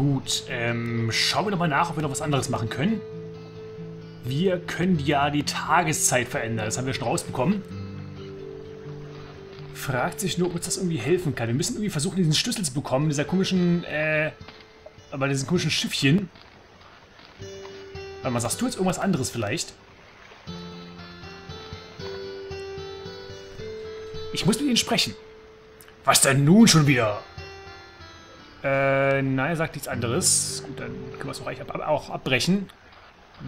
Gut, ähm, schauen wir doch mal nach, ob wir noch was anderes machen können. Wir können ja die Tageszeit verändern. Das haben wir schon rausbekommen. Fragt sich nur, ob uns das irgendwie helfen kann. Wir müssen irgendwie versuchen, diesen Schlüssel zu bekommen. Dieser komischen, äh, bei diesen komischen Schiffchen. Warte mal, sagst du jetzt irgendwas anderes vielleicht? Ich muss mit ihnen sprechen. Was denn nun schon wieder? Äh, nein, er sagt nichts anderes. Gut, dann können wir es auch, ab auch abbrechen.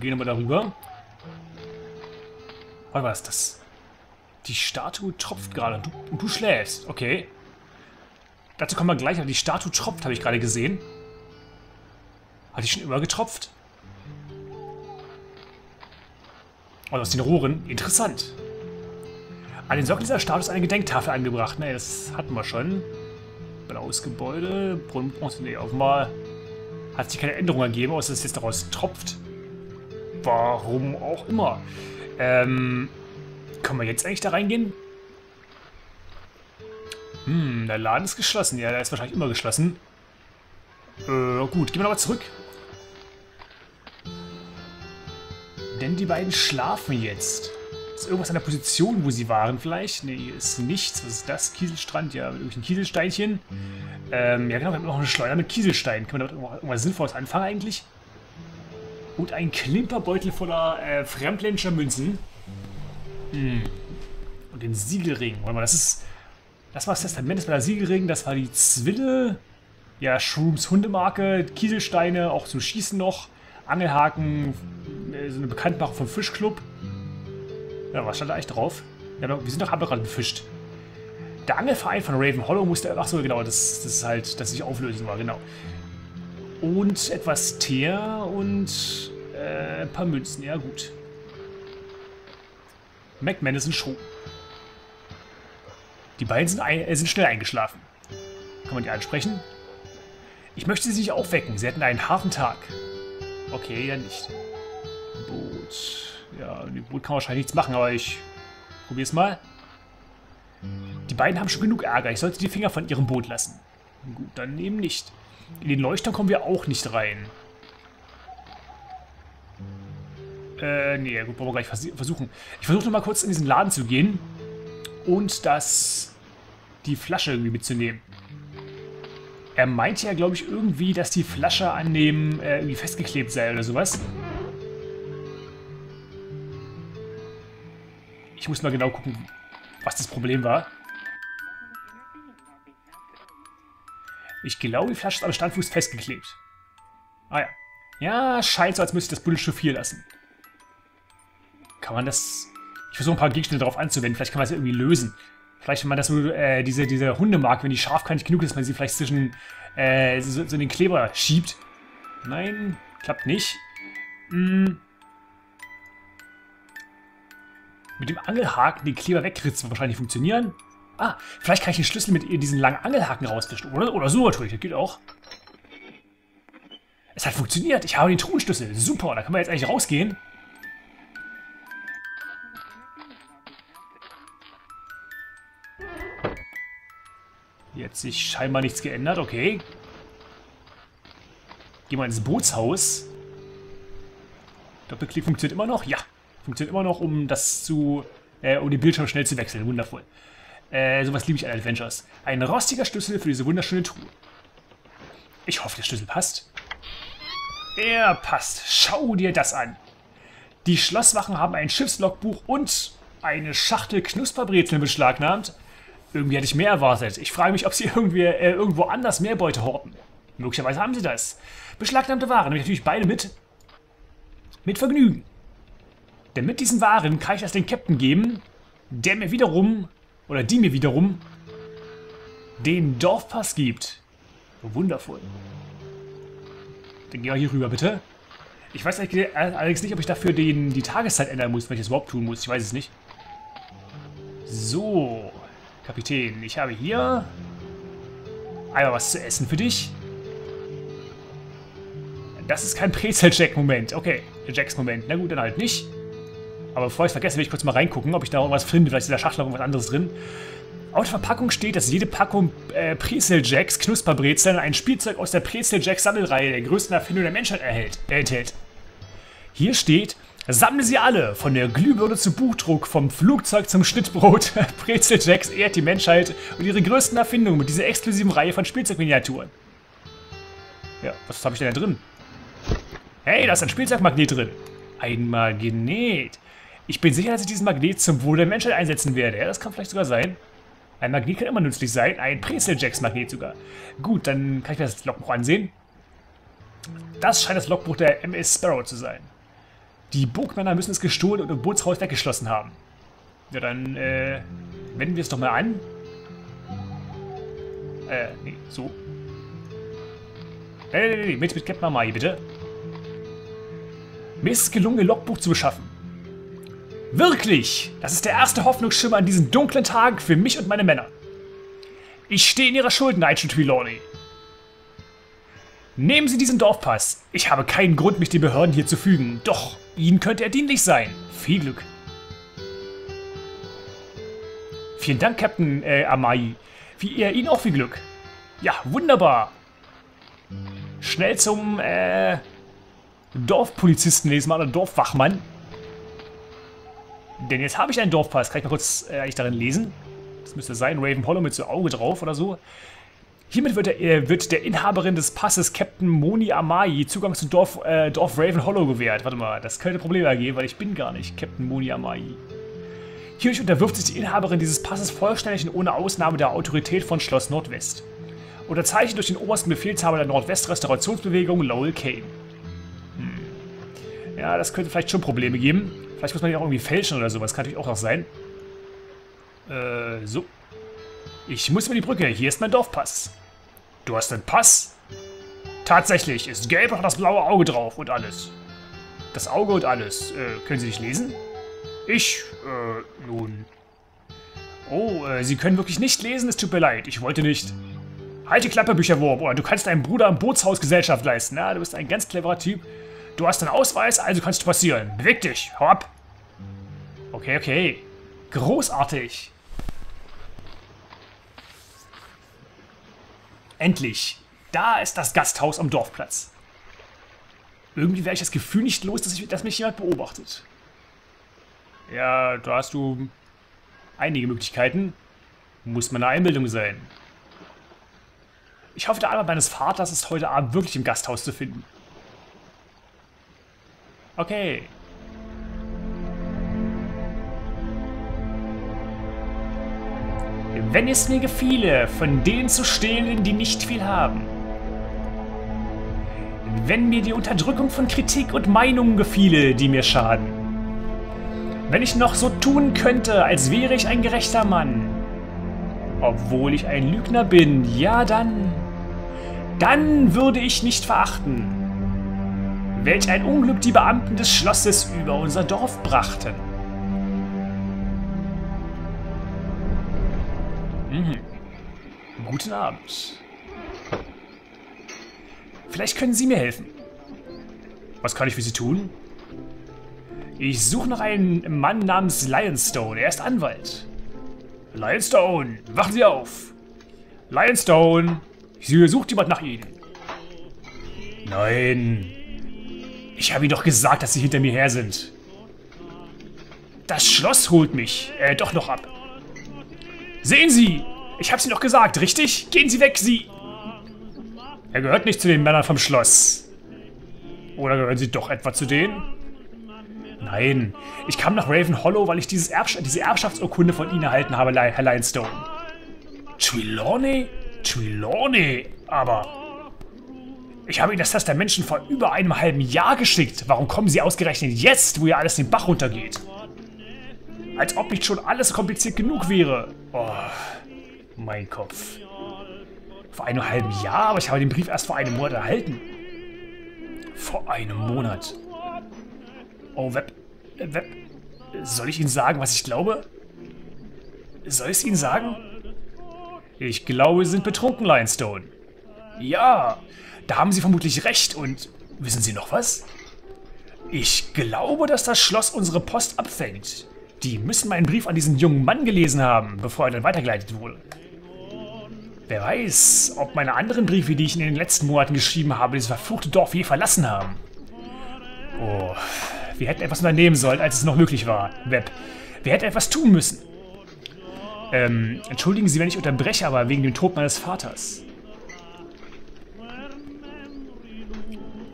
Gehen wir darüber. Was war das? Die Statue tropft gerade und du, und du schläfst. Okay. Dazu kommen wir gleich. Aber die Statue tropft, habe ich gerade gesehen. Hat die schon immer getropft? Oh, aus den Rohren. Interessant. An den Sockel dieser Statue ist eine Gedenktafel angebracht. Ne, das hatten wir schon. Blaues Gebäude. Brunnenbronze. Ne, offenbar hat sich keine Änderung ergeben, außer dass es jetzt daraus tropft. Warum auch immer. Ähm, können wir jetzt eigentlich da reingehen? Hm, der Laden ist geschlossen. Ja, der ist wahrscheinlich immer geschlossen. Äh, gut, gehen wir nochmal zurück. Denn die beiden schlafen jetzt. Ist irgendwas an der Position, wo sie waren vielleicht? Nee, ist nichts. Was ist das? Kieselstrand? Ja, mit irgendwelchen Kieselsteinchen. Ähm, ja genau, wir haben noch eine Schleuder mit Kieselstein. Können wir damit irgendwas Sinnvolles anfangen eigentlich? Und ein Klimperbeutel voller äh, fremdländischer Münzen. Hm. Und den Siegelring. Warte mal, das ist... Das war das Testament, das war der Siegelring, das war die Zwille. Ja, Shrooms Hundemarke, Kieselsteine, auch zum Schießen noch. Angelhaken, äh, so eine Bekanntmachung vom Fischclub. Ja, was stand da eigentlich drauf? Ja, wir sind doch, haben doch gerade gefischt. Der Angelverein von Raven Hollow musste... Ach so, genau, das, das ist halt, dass sich auflösen war, genau. Und etwas Teer und äh, ein paar Münzen. Ja, gut. McManus Show. Die beiden sind, ein, äh, sind schnell eingeschlafen. Kann man die ansprechen? Ich möchte sie nicht aufwecken. Sie hatten einen harten Tag. Okay, ja nicht. Boot. Ja, mit dem Boot kann man wahrscheinlich nichts machen, aber ich probiere es mal. Die beiden haben schon genug Ärger. Ich sollte die Finger von ihrem Boot lassen. Gut, dann eben nicht. In den Leuchter kommen wir auch nicht rein. Äh, nee, gut, wollen wir gleich versuchen. Ich versuche nochmal kurz in diesen Laden zu gehen und das... die Flasche irgendwie mitzunehmen. Er meinte ja, glaube ich, irgendwie, dass die Flasche an dem äh, irgendwie festgeklebt sei oder sowas. Ich muss mal genau gucken, was das Problem war. Ich glaube, die Flasche ist am Standfuß festgeklebt. Ah ja. Ja, scheint so, als müsste ich das Buddelschiff hier lassen. Kann man das... Ich versuche ein paar Gegenstände darauf anzuwenden. Vielleicht kann man das irgendwie lösen. Vielleicht, wenn man das so, äh, diese, diese Hundemarke, wenn die scharfkantig genug ist, man sie vielleicht zwischen äh, so, so den Kleber schiebt. Nein, klappt nicht. Hm. Mit dem Angelhaken den Kleber wegritzen wird wahrscheinlich funktionieren. Ah, vielleicht kann ich den Schlüssel mit diesen langen Angelhaken rausfischen. Oder, oder so natürlich, das geht auch. Es hat funktioniert. Ich habe den Truhenschlüssel. Super, da können wir jetzt eigentlich rausgehen. Jetzt sich scheinbar nichts geändert, okay. Gehen wir ins Bootshaus. Doppelklick funktioniert immer noch? Ja, funktioniert immer noch, um das zu, äh, um den Bildschirm schnell zu wechseln. Wundervoll. Äh, sowas liebe ich an Adventures. Ein rostiger Schlüssel für diese wunderschöne Truhe. Ich hoffe, der Schlüssel passt. Er passt. Schau dir das an. Die Schlosswachen haben ein Schiffslogbuch und eine Schachtel Knusperbrezeln beschlagnahmt. Irgendwie hätte ich mehr erwartet. Ich frage mich, ob sie irgendwie, äh, irgendwo anders mehr Beute horten. Möglicherweise haben sie das. Beschlagnahmte Waren nehme ich natürlich beide mit. Mit Vergnügen. Denn mit diesen Waren kann ich das den Captain geben, der mir wiederum oder die mir wiederum den Dorfpass gibt. Wundervoll. Dann gehen wir hier rüber, bitte. Ich weiß allerdings nicht, ob ich dafür den, die Tageszeit ändern muss, wenn ich das überhaupt tun muss. Ich weiß es nicht. So, Kapitän, ich habe hier einmal was zu essen für dich. Das ist kein Brezel-Jack-Moment. Okay, Jacks-Moment. Na gut, dann halt nicht. Aber bevor ich es vergesse, will ich kurz mal reingucken, ob ich da irgendwas finde. Vielleicht ist in der Schachtel irgendwas anderes drin. Auf der Verpackung steht, dass jede Packung äh, Brezel-Jacks, Knusperbrezeln, ein Spielzeug aus der Brezel-Jacks-Sammelreihe der größten Erfindung der Menschheit erhält, enthält. Hier steht, sammle sie alle, von der Glühbirne zum Buchdruck, vom Flugzeug zum Schnittbrot. Brezel-Jacks ehrt die Menschheit und ihre größten Erfindungen mit dieser exklusiven Reihe von Spielzeugminiaturen. Ja, was habe ich denn da drin? Hey, da ist ein Spielzeugmagnet drin. Ein Magnet. Ich bin sicher, dass ich diesen Magnet zum Wohle der Menschheit einsetzen werde. Ja, das kann vielleicht sogar sein. Ein Magnet kann immer nützlich sein. Ein Brezel-Jacks-Magnet sogar. Gut, dann kann ich mir das Logbuch ansehen. Das scheint das Logbuch der MS Sparrow zu sein. Die Burgmänner müssen es gestohlen und im Bootshaus weggeschlossen haben. Ja, dann äh, wenden wir es doch mal an. Äh, nee, so. Nee, nee, nee, mit, mit Captain Amai, bitte. Mir ist es gelungen, ihr Logbuch zu beschaffen. Wirklich! Das ist der erste Hoffnungsschimmer an diesen dunklen Tagen für mich und meine Männer. Ich stehe in ihrer Schuld, Nigel Trelawney. Nehmen Sie diesen Dorfpass. Ich habe keinen Grund, mich den Behörden hier zu fügen. Doch, Ihnen könnte er dienlich sein. Viel Glück. Vielen Dank, Captain äh, Amai. Wie ihr Ihnen auch viel Glück. Ja, wunderbar. Schnell zum äh, Dorfpolizisten lesen mal, oder Dorfwachmann. Denn jetzt habe ich einen Dorfpass. Kann ich mal kurz äh, eigentlich darin lesen? Das müsste sein, Raven Hollow mit so Auge drauf oder so. Hiermit wird der, äh, wird der Inhaberin des Passes Captain Moni Amai Zugang zum Dorf, äh, Dorf Raven Hollow gewährt. Warte mal, das könnte Probleme ergeben, weil ich bin gar nicht Captain Moni Amai. Hierdurch unterwirft sich die Inhaberin dieses Passes vollständig und ohne Ausnahme der Autorität von Schloss Nordwest. Unterzeichnet durch den obersten Befehlshaber der Nordwest-Restaurationsbewegung, Lowell Kane. Ja, das könnte vielleicht schon Probleme geben. Vielleicht muss man die auch irgendwie fälschen oder sowas. Kann natürlich auch noch sein. Äh, so. Ich muss über die Brücke. Hier ist mein Dorfpass. Du hast einen Pass? Tatsächlich. Ist gelb hat das blaue Auge drauf und alles. Das Auge und alles. Äh, können Sie nicht lesen? Ich, äh, nun. Oh, äh, Sie können wirklich nicht lesen? Es tut mir leid. Ich wollte nicht. Halt die Klappe, Bücherwurm. Oder du kannst deinem Bruder im Bootshaus Gesellschaft leisten. Ja, du bist ein ganz cleverer Typ. Du hast einen Ausweis, also kannst du passieren. Beweg dich. Hau ab. Okay, okay. Großartig. Endlich. Da ist das Gasthaus am Dorfplatz. Irgendwie wäre ich das Gefühl nicht los, dass, ich, dass mich jemand beobachtet. Ja, da hast du einige Möglichkeiten. Muss meine Einbildung sein. Ich hoffe, der Albert meines Vaters ist heute Abend wirklich im Gasthaus zu finden. Okay. Wenn es mir gefiele, von denen zu stehlen, die nicht viel haben. Wenn mir die Unterdrückung von Kritik und Meinungen gefiele, die mir schaden. Wenn ich noch so tun könnte, als wäre ich ein gerechter Mann. Obwohl ich ein Lügner bin, ja dann. Dann würde ich nicht verachten. Welch ein Unglück die Beamten des Schlosses über unser Dorf brachten. Mhm. Guten Abend. Vielleicht können Sie mir helfen. Was kann ich für Sie tun? Ich suche nach einem Mann namens Lionstone. Er ist Anwalt. Lionstone, wachen Sie auf. Lionstone, Sie sucht jemand nach Ihnen. Nein. Ich habe Ihnen doch gesagt, dass Sie hinter mir her sind. Das Schloss holt mich. Äh, doch noch ab. Sehen Sie! Ich hab's Ihnen doch gesagt, richtig? Gehen Sie weg, Sie! Er gehört nicht zu den Männern vom Schloss. Oder gehören Sie doch etwa zu denen? Nein, ich kam nach Raven Hollow, weil ich dieses Erbsch diese Erbschaftsurkunde von Ihnen erhalten habe, Herr Linestone. Trelawney? Trelawney? Aber... Ich habe Ihnen das Testament schon vor über einem halben Jahr geschickt. Warum kommen Sie ausgerechnet jetzt, wo ja alles den Bach runtergeht? Als ob nicht schon alles kompliziert genug wäre. Oh, mein Kopf. Vor einem halben Jahr, aber ich habe den Brief erst vor einem Monat erhalten. Vor einem Monat. Oh, Web. Web. Soll ich Ihnen sagen, was ich glaube? Soll ich es Ihnen sagen? Ich glaube, Sie sind betrunken, Lionstone. Ja, da haben Sie vermutlich recht. Und wissen Sie noch was? Ich glaube, dass das Schloss unsere Post abfängt. Die müssen meinen Brief an diesen jungen Mann gelesen haben, bevor er dann weitergeleitet wurde. Wer weiß, ob meine anderen Briefe, die ich in den letzten Monaten geschrieben habe, dieses verfluchte Dorf je verlassen haben. Oh, wir hätten etwas unternehmen sollen, als es noch möglich war, Web. Wir hätten etwas tun müssen. Ähm, entschuldigen Sie, wenn ich unterbreche, aber wegen dem Tod meines Vaters.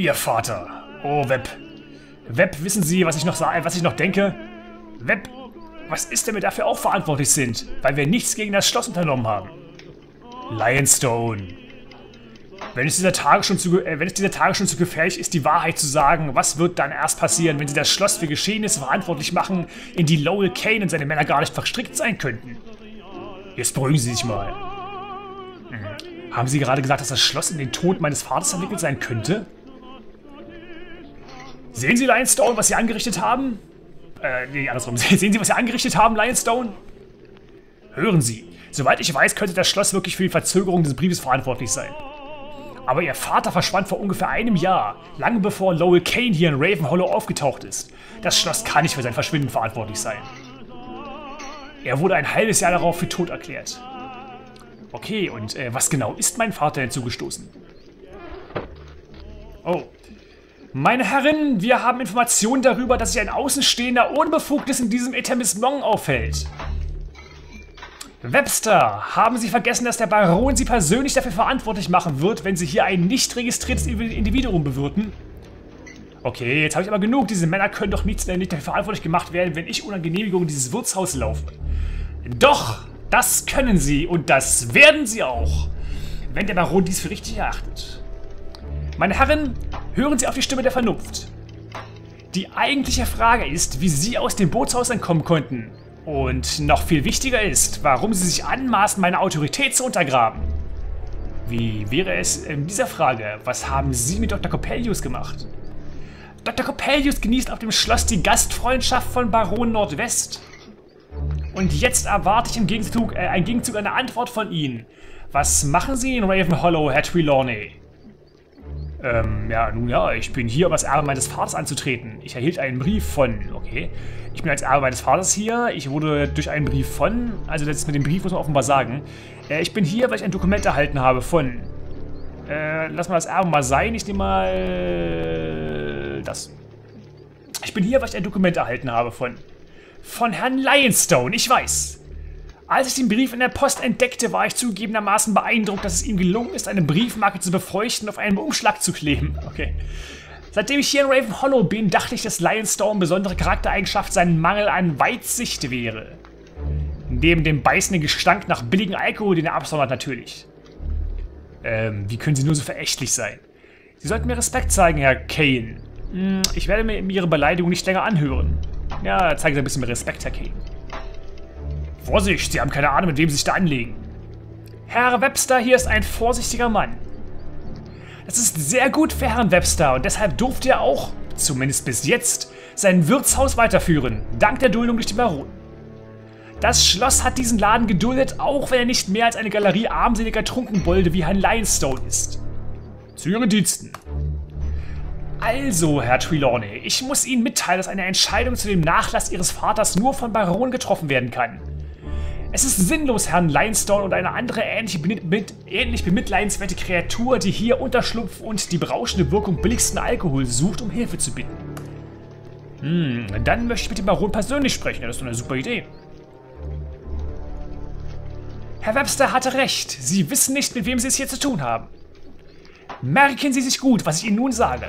Ihr Vater. Oh, Web. Web, wissen Sie, was ich noch, was ich noch denke? Web, was ist denn, wir dafür auch verantwortlich sind? Weil wir nichts gegen das Schloss unternommen haben. Lionstone. Wenn es, dieser Tage schon zu, äh, wenn es dieser Tage schon zu gefährlich ist, die Wahrheit zu sagen, was wird dann erst passieren, wenn sie das Schloss für Geschehnisse verantwortlich machen, in die Lowell Kane und seine Männer gar nicht verstrickt sein könnten? Jetzt beruhigen Sie sich mal. Hm. Haben Sie gerade gesagt, dass das Schloss in den Tod meines Vaters entwickelt sein könnte? Sehen Sie, Lionstone, was Sie angerichtet haben? Äh, nee, andersrum. Sehen Sie, was Sie angerichtet haben, Lionstone? Hören Sie. Soweit ich weiß, könnte das Schloss wirklich für die Verzögerung des Briefes verantwortlich sein. Aber Ihr Vater verschwand vor ungefähr einem Jahr, lange bevor Lowell Kane hier in Ravenhollow aufgetaucht ist. Das Schloss kann nicht für sein Verschwinden verantwortlich sein. Er wurde ein halbes Jahr darauf für tot erklärt. Okay, und äh, was genau ist mein Vater denn zugestoßen? Oh, meine Herren, wir haben Informationen darüber, dass sich ein Außenstehender ohne Befugnis in diesem Etablissement aufhält. Webster, haben Sie vergessen, dass der Baron Sie persönlich dafür verantwortlich machen wird, wenn Sie hier ein nicht registriertes Individuum bewirten? Okay, jetzt habe ich aber genug. Diese Männer können doch nicht, nicht dafür verantwortlich gemacht werden, wenn ich ohne Genehmigung in dieses Wirtshaus laufe. Doch, das können Sie und das werden Sie auch, wenn der Baron dies für richtig erachtet. Meine Herren, hören Sie auf die Stimme der Vernunft. Die eigentliche Frage ist, wie Sie aus dem Bootshaus entkommen konnten. Und noch viel wichtiger ist, warum Sie sich anmaßen, meine Autorität zu untergraben. Wie wäre es in dieser Frage, was haben Sie mit Dr. Coppelius gemacht? Dr. Coppelius genießt auf dem Schloss die Gastfreundschaft von Baron Nordwest. Und jetzt erwarte ich im Gegenzug, äh, einen Gegenzug eine Antwort von Ihnen. Was machen Sie in Ravenhollow, Herr Trelawney? Ähm, ja, nun ja, ich bin hier, um das Erbe meines Vaters anzutreten. Ich erhielt einen Brief von, okay. Ich bin als Erbe meines Vaters hier. Ich wurde durch einen Brief von, also das mit dem Brief muss man offenbar sagen. Äh, ich bin hier, weil ich ein Dokument erhalten habe von, äh, lass mal das Erbe mal sein. Ich nehme mal das. Ich bin hier, weil ich ein Dokument erhalten habe von, von Herrn Lionstone, ich weiß. Als ich den Brief in der Post entdeckte, war ich zugegebenermaßen beeindruckt, dass es ihm gelungen ist, eine Briefmarke zu befeuchten und auf einen Umschlag zu kleben. Okay. Seitdem ich hier in Raven Hollow bin, dachte ich, dass Lionstorm besondere Charaktereigenschaft sein Mangel an Weitsicht wäre. Neben dem beißenden Gestank nach billigem Alkohol, den er absondert natürlich. Ähm, wie können Sie nur so verächtlich sein? Sie sollten mir Respekt zeigen, Herr Kane. Hm, ich werde mir Ihre Beleidigung nicht länger anhören. Ja, zeigen Sie ein bisschen mehr Respekt, Herr Kane. Vorsicht, Sie haben keine Ahnung, mit wem Sie sich da anlegen. Herr Webster hier ist ein vorsichtiger Mann. Das ist sehr gut für Herrn Webster und deshalb durfte er auch, zumindest bis jetzt, sein Wirtshaus weiterführen, dank der Duldung durch die Baron. Das Schloss hat diesen Laden geduldet, auch wenn er nicht mehr als eine Galerie armseliger Trunkenbolde wie Herrn Lionstone ist. Zu Ihren Diensten. Also, Herr Trelawney, ich muss Ihnen mitteilen, dass eine Entscheidung zu dem Nachlass Ihres Vaters nur von Baron getroffen werden kann. Es ist sinnlos, Herrn Limestone und eine andere ähnlich, mit, ähnlich bemitleidenswerte Kreatur, die hier Unterschlupf und die berauschende Wirkung billigsten Alkohol sucht, um Hilfe zu bitten. Hm, dann möchte ich mit dem Baron persönlich sprechen. Das ist doch eine super Idee. Herr Webster hatte recht. Sie wissen nicht, mit wem Sie es hier zu tun haben. Merken Sie sich gut, was ich Ihnen nun sage.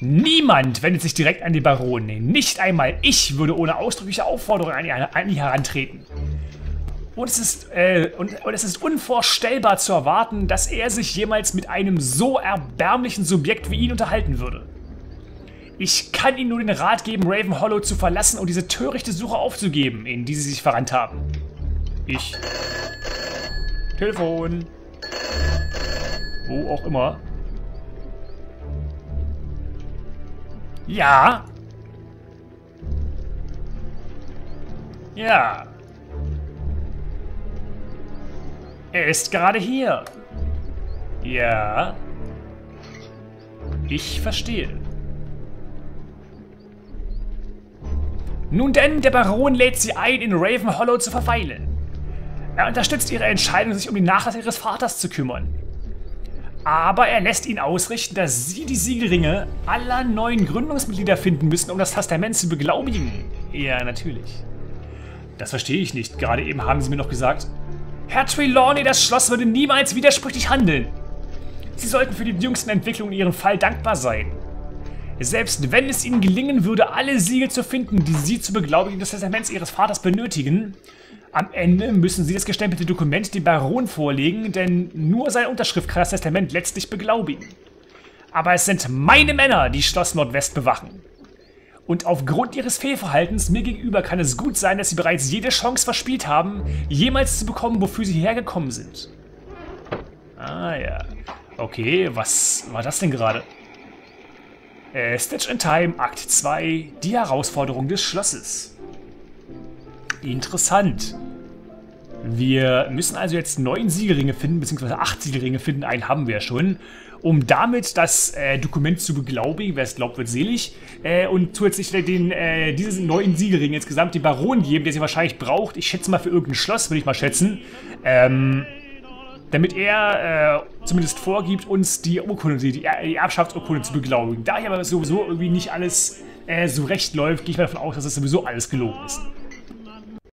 Niemand wendet sich direkt an den Baron. Nicht einmal ich würde ohne ausdrückliche Aufforderung an ihn herantreten. Und es, ist, äh, und, und es ist unvorstellbar zu erwarten, dass er sich jemals mit einem so erbärmlichen Subjekt wie ihn unterhalten würde. Ich kann Ihnen nur den Rat geben, Raven Hollow zu verlassen und diese törichte Suche aufzugeben, in die Sie sich verrannt haben. Ich. Telefon. Wo auch immer. Ja. Ja. Er ist gerade hier. Ja. Ich verstehe. Nun denn, der Baron lädt sie ein, in Raven Hollow zu verweilen. Er unterstützt ihre Entscheidung, sich um den Nachlass ihres Vaters zu kümmern. Aber er lässt ihn ausrichten, dass sie die Siegelringe aller neuen Gründungsmitglieder finden müssen, um das Testament zu beglaubigen. Ja, natürlich. Das verstehe ich nicht. Gerade eben haben sie mir noch gesagt, Herr Trelawney, das Schloss würde niemals widersprüchlich handeln. Sie sollten für die jüngsten Entwicklungen in ihrem Fall dankbar sein. Selbst wenn es ihnen gelingen würde, alle Siegel zu finden, die sie zur Beglaubigung des Testaments ihres Vaters benötigen, am Ende müssen sie das gestempelte Dokument dem Baron vorlegen, denn nur seine Unterschrift kann das Testament letztlich beglaubigen. Aber es sind meine Männer, die Schloss Nordwest bewachen. Und aufgrund ihres Fehlverhaltens mir gegenüber kann es gut sein, dass sie bereits jede Chance verspielt haben, jemals zu bekommen, wofür sie hergekommen sind. Ah ja. Okay, was war das denn gerade? Äh, Stitch in Time, Akt 2, die Herausforderung des Schlosses. Interessant. Wir müssen also jetzt neun Siegelringe finden, beziehungsweise acht Siegelringe finden, einen haben wir schon, um damit das äh, Dokument zu beglaubigen, wer es glaubt, wird selig, äh, und zusätzlich den, äh, diese neuen Siegelringe insgesamt den Baron geben, der sie wahrscheinlich braucht, ich schätze mal für irgendein Schloss, würde ich mal schätzen, ähm, damit er äh, zumindest vorgibt, uns die Urkunde, die, die Erbschaftsurkunde zu beglaubigen. Da hier aber sowieso irgendwie nicht alles äh, so recht läuft, gehe ich mal davon aus, dass das sowieso alles gelogen ist.